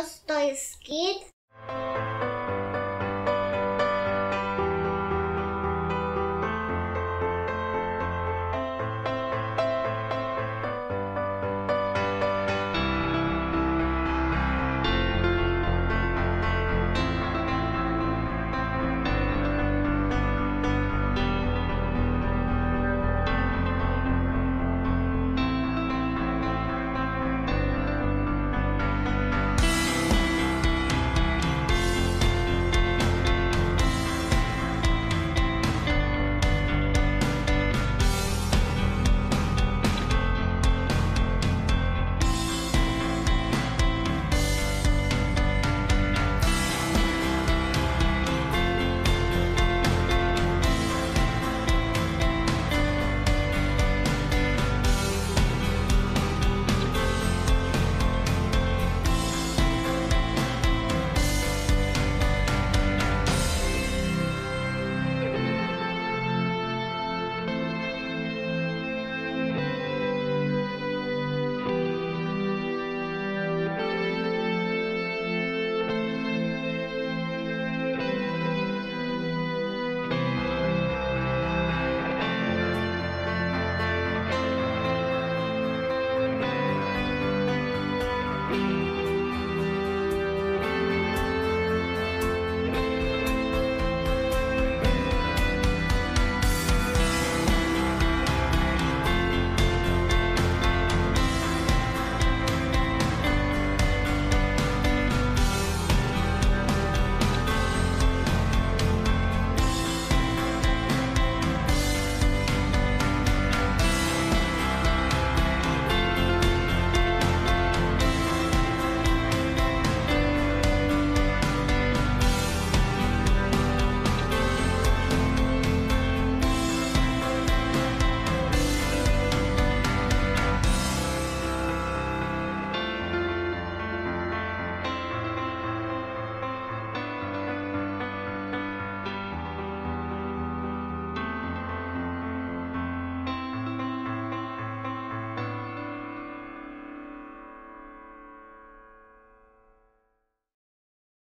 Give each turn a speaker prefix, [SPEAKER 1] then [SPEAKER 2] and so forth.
[SPEAKER 1] Jos to?